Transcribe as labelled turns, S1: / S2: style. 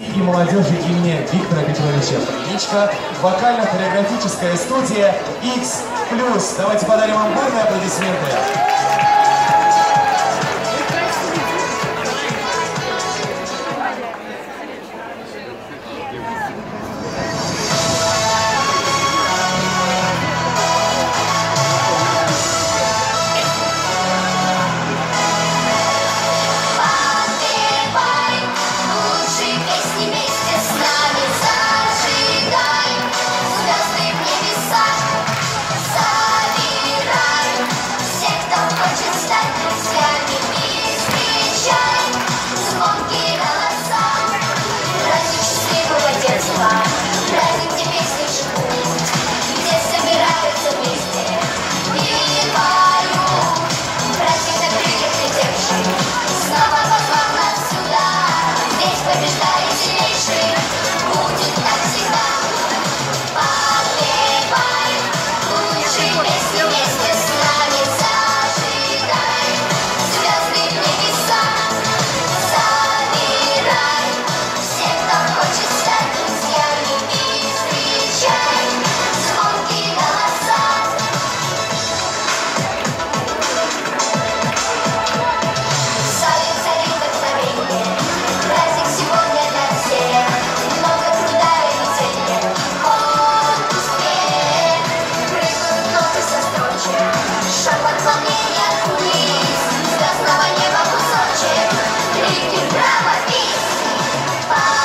S1: и молодежи имени Виктора Петровича Френичка, вокально-хореографическая студия X+. Давайте подарим вам бурные аплодисменты. 아.